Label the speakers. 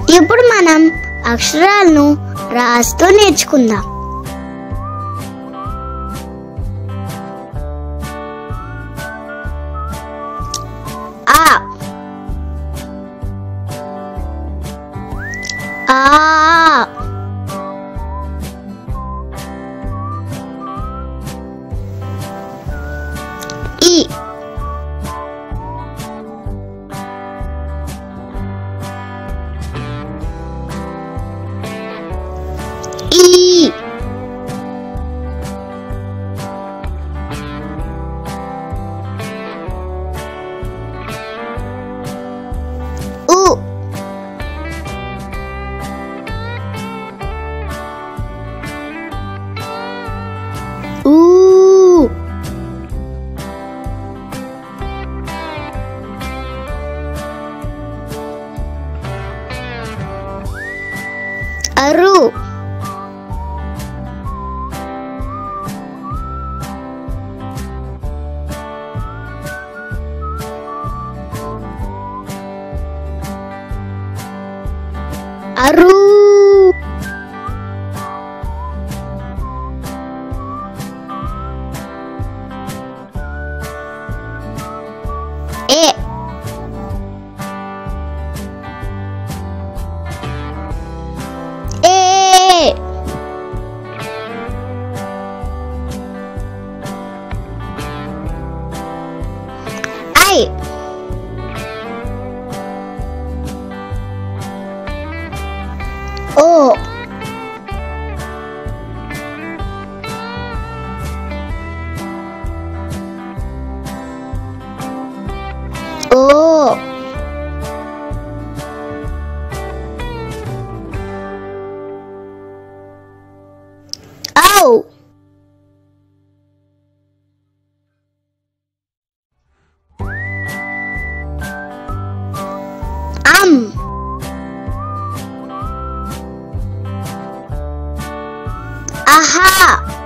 Speaker 1: ఇప్పుడు మనం అక్షరాలను రాస్తూ నేర్చుకుందాం. ఆ. ఆ. ఈ. Aru. Aru. sleep. Oh. Oh. 啊哈。